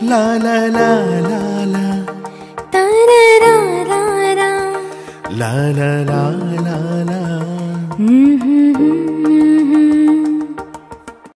La la la la la. Ta ra ra ra ra. La la la la la. Mm-hmm.